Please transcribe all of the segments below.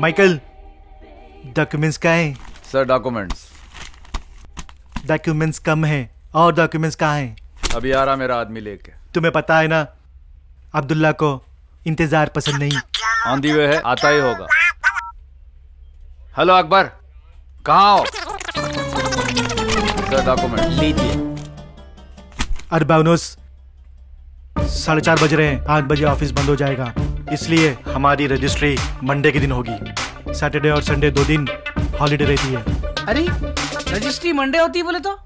Michael documents का है? Sir documents documents कम है और डॉक्यूमेंट्स कहाँ हैं? अभी आ रहा मेरा आदमी लेके। तुम्हें पता है ना अब्दुल्ला को इंतज़ार पसंद नहीं। ऑन दी वे है आता ही होगा। हेलो अकबर कहाँ हो? सर डॉक्यूमेंट लीजिए। अरबाउनस साढ़े चार बज रहे हैं। पाँच बजे ऑफ़िस बंद हो जाएगा। इसलिए हमारी रजिस्ट्री मंडे के दिन होगी। सैटरडे और संडे दो दिन हॉलीडे रहती है। अरे रजिस्ट्री मंडे होती है बोले तो?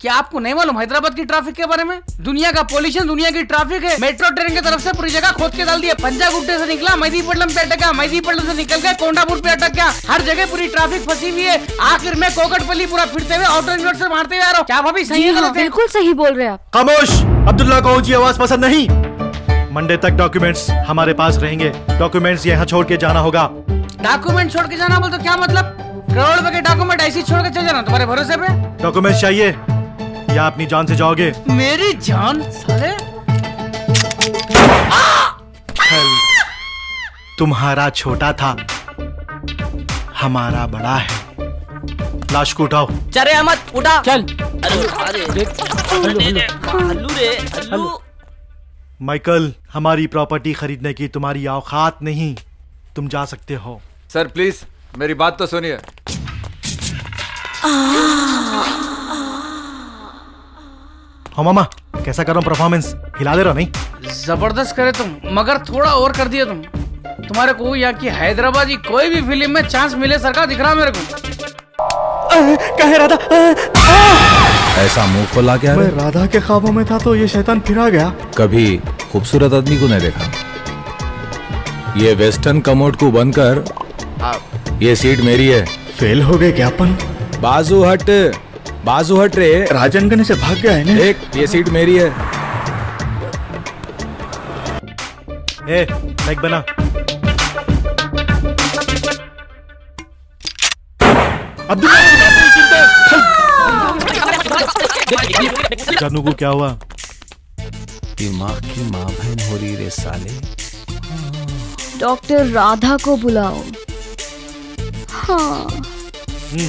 क्या आपको नहीं मालूम हैदराबाद की ट्रैफ़िक के बारे में? दुनिया का पोल्यूशन दुनिया की ट्रैफ़िक है। मेट्रो ट्रेन की तरफ़ से पूरी जगह खोद के डाल दिया। पंजा गुट्टे से निकला मैदीपट्टनम पे अटका मैदीपट्टनम से निकल गया कोंडापुर पे अटक गया। हर जगह पूरी ट्रैफ़िक फंसी हुई है। आखिर में कोकटपल्ली पूरा फिरते हुए आउटर रिंग रोड से मारते हुए आ रहा हूँ। क्या भाभी सही हाँ, बिल्कुल सही बोल रहे हैं आप। खामोश अब्दुल्ला को ऊँची आवाज़ पसंद नहीं। मंडे तक डॉक्यूमेंट्स हमारे पास रहेंगे डॉक्यूमेंट्स यहाँ छोड़ के जाना होगा डॉक्यूमेंट छोड़ के जाना बोल तो क्या मतलब करोड़ रुपए के डॉक्यूमेंट ऐसे छोड़ के चल जाना तुम्हारे भरोसे पे डॉक्यूमेंट्स चाहिए या अपनी जान से जाओगे मेरी जान साले तुम्हारा छोटा था हमारा बड़ा है लाश को उठाओ चरे अहमद उठा चल अरे अरे माइकल हमारी प्रॉपर्टी खरीदने की तुम्हारी औकात नहीं। तुम जा सकते हो। सर प्लीज़ मेरी बात तो सुनिए। हो मामा कैसा करो परफॉर्मेंस हिला दे रहा नहीं? ज़बरदस्त करे तुम मगर थोड़ा और कर दिया तुम। तुम्हारे को यहाँ की हैदराबाद की कोई भी फ़िल्म में चांस मिले सरकार दिख रहा मेरे को। कहे राधा ऐसा मुँह खोला क्या मैं राधा के ख्वाबों में था तो ये शैतान फिर आ गया। कभी खूबसूरत आदमी को नहीं देखा। ये वेस्टर्न कमोड को बंद कर ये सीट मेरी है। फेल हो गए क्या अपन? बाजू हट बाजू हट रे। राजनगन से भाग गया है ना? देख ये सीट मेरी है। ए लाइक बना। अब्दुल्ला की बात नहीं सुनते चल। जानू को क्या हुआ? दिमाग की माँ बहन हो रही रे साले। डॉक्टर राधा को बुलाओ। हाँ। हम्म,